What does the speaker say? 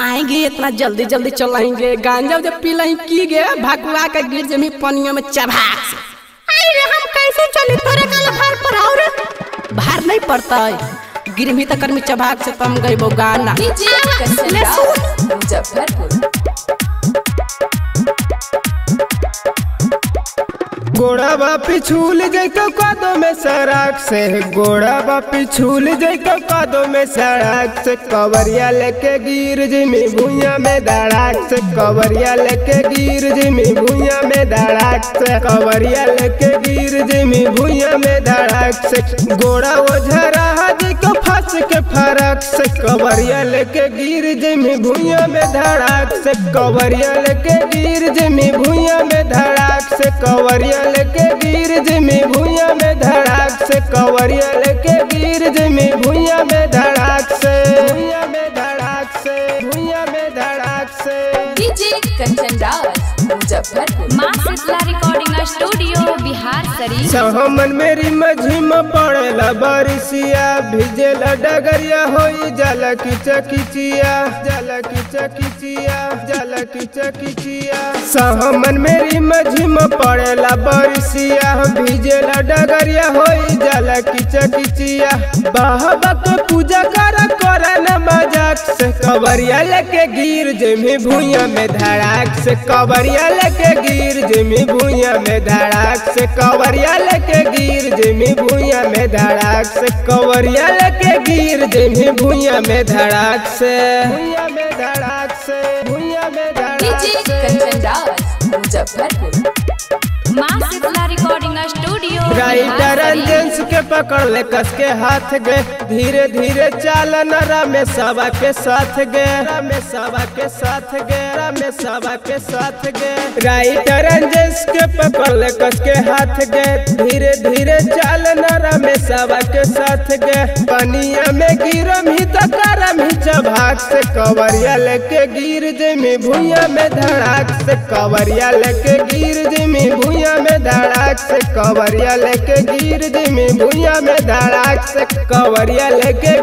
आएँगे इतना जल्दी जल्दी चलेंगे गांजा जब पी लें की गे भगवा के गिर जमी पनिया में चबा अरे हम कैसे चले? तोरे काल भार पर और भार नहीं पड़ता है गिरमी तक में चबाक से तम गई वो गाना मुजफ्फरपुर गोड़ा बापी छूल जैतो कादो में सड़क से। गोड़ा बापी छूल जैतो कादो में सड़क से। कवरिया लेके गिर जिमी भुइया में दड़ाक से। कवरिया लेके गिर जिमी भुइया में दड़ाक से। कवरिया लेके गिर जिमी भुइया में दड़ाक से। गोड़ा हाजी को फरक से कवरिया लेके गिर जिमी भुइया में धड़ाक से कवरिया लेके गिर जिमी भुइया में धड़ाक से कवरिया लेके गिर जिमी भुइया में धड़ाक से कवरिया लेके गिर जिमी भुइया में धड़ाक से भूया में धड़ाक से भुइया में धड़ाक से। डीजे कंचन राज मुजफ्फरपुर। माँ शीतला रिकॉर्डिंग स्टूडियो बिहार शरीफ सहमन मेरी मझी में पड़ेला बारिशिया भिजेला डगरिया हो जल की किचिया, जाला की किचिया, जाला की किचिया। सहमन मेरी मझी में पड़ेला बारिशिया भिजेला डगरिया होई, जाला किचा किचिया। बाहबा के पूजा कर से कवरिया लेके गिर जेमी भुइया में धड़ाक से कवरिया लेके गिर जेमी भूया में धड़ाक से कवरिया लेके गिर जेमी भूया में धड़ाक से कवरिया लेके गिर जेमी भूया में धड़ाक से। भूया में धड़ाक से भुइया में धड़ाक से। मुजफ्फरपुर स्टूडियो राइटर जेंस के पकड़ ले कस के हाथ गए धीरे धीरे चालन रमेशवा के साथ गए रमेशवा के साथ गए रमेशवा के साथ गए राइटर जेंस के पकड़ ले कस के हाथ गए धीरे धीरे चालन रमेशवा के साथ गए पनिया में गिरम ही तो करम चबाक से कवरिया लेके गिर दे में भूया में धड़ाक से कवरिया लेके गिर दे में भूया में धड़ाक से कवरिया लेके गिर दे में भूया में धड़ाक से कवरिया लेके